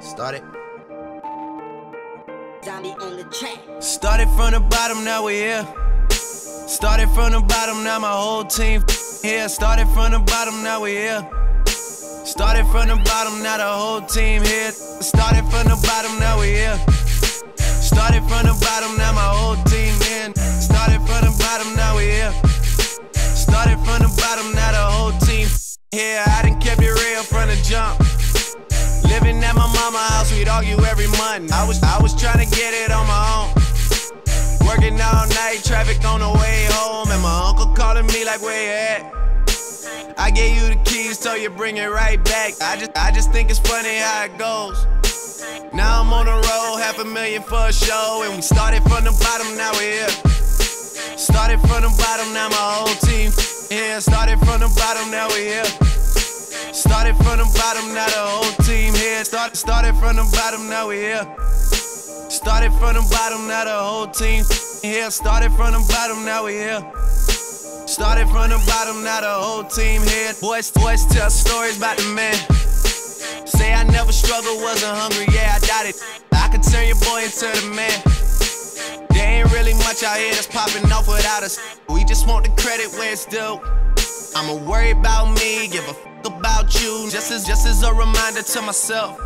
Started. Zombie on the track. Started from the bottom, now we're here. Started from the bottom, now my whole team here. Started from the bottom, now we here. Started from the bottom, now the whole team here. Started from the bottom, now we here. Started from the bottom, now my whole team in. Started from the bottom, now we here. Started from the bottom, now the whole team here. Mama house, we'd argue every month. I was I was trying to get it on my own. Working all night, traffic on the way home, and my uncle calling me like, where you at? I gave you the keys, so you bring it right back. I just I just think it's funny how it goes. Now I'm on the road, half a million for a show, and we started from the bottom, now we're here. Started from the bottom, now my whole team here. Started from the bottom, now we're here. Started from the bottom, now the whole here. Start, started from the bottom, now we here. Started from the bottom, now the whole team here. Started from the bottom, now we here. Started from the bottom, now the whole team here. Boys, boys tell stories about the man. Say I never struggled, wasn't hungry, yeah, I doubt it. I could turn your boy into the man. There ain't really much out here that's popping off without us. We just want the credit where it's due. I'ma worry about me, give a fuck about you. Just as just as a reminder to myself.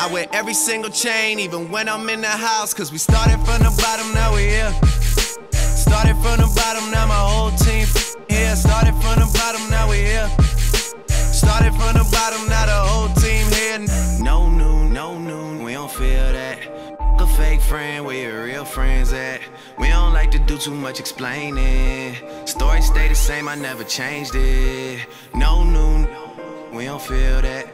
I wear every single chain, even when I'm in the house. Cause we started from the bottom, now we here. Started from the bottom, now my whole team here. Started from the bottom, now we here. Started from the bottom, now the whole team here. No noon, no noon, we don't feel that. A fake friend, where your real friends at? We to do too much explaining. Story stay the same, I never changed it. No noon, we don't feel that.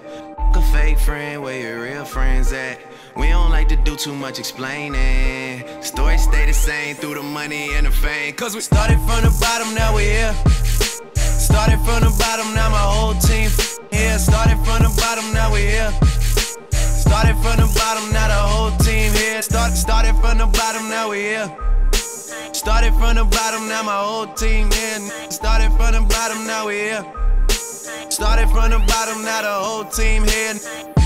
Fake friend, where your real friends at? We don't like to do too much explaining. Story stay the same through the money and the fame. Cause we started from the bottom, now we here. Started from the bottom, now my whole team here. Started from the bottom, now we here. Started from the bottom, now the whole team here. Start, started from the bottom, now we here. Started from the bottom, now my whole team here. Started from the bottom, now we here. Started from the bottom, now the whole team here.